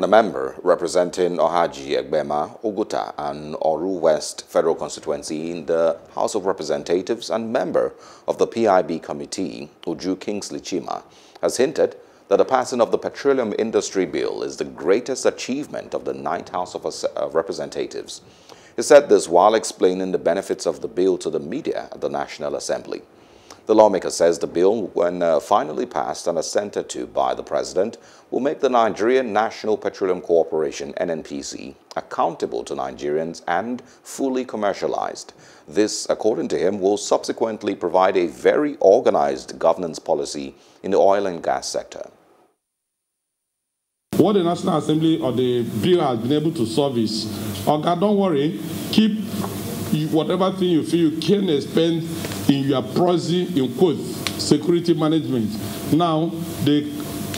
and a member representing Ohaji Egbema, Oguta, and Oru West Federal Constituency in the House of Representatives and member of the PIB Committee, Uju Kingsley Chima, has hinted that the passing of the Petroleum Industry Bill is the greatest achievement of the Ninth House of Representatives. He said this while explaining the benefits of the bill to the media at the National Assembly. The lawmaker says the bill, when uh, finally passed and assented to by the president, will make the Nigerian National Petroleum Corporation, NNPC, accountable to Nigerians and fully commercialized. This, according to him, will subsequently provide a very organized governance policy in the oil and gas sector. What the National Assembly or the bill has been able to solve is, okay, don't worry, keep whatever thing you feel you can spend in your proxy, in quotes, security management. Now, the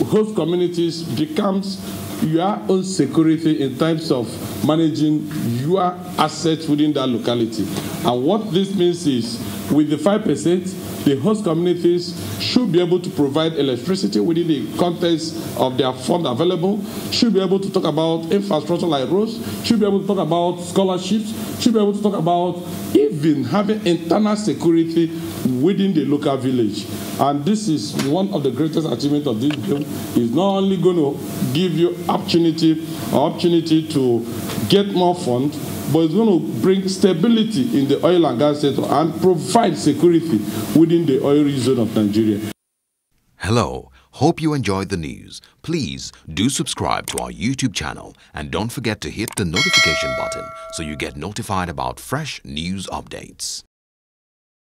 host communities becomes your own security in terms of managing your assets within that locality. And what this means is, with the 5%, the host communities should be able to provide electricity within the context of their fund available, should be able to talk about infrastructure like roads, should be able to talk about scholarships, should be able to talk about even having internal security within the local village. And this is one of the greatest achievements of this bill. It's not only going to give you opportunity opportunity to get more funds, but it's going to bring stability in the oil and gas sector and provide security within the oil zone of Nigeria. Hello. Hope you enjoyed the news. Please do subscribe to our YouTube channel and don't forget to hit the notification button so you get notified about fresh news updates.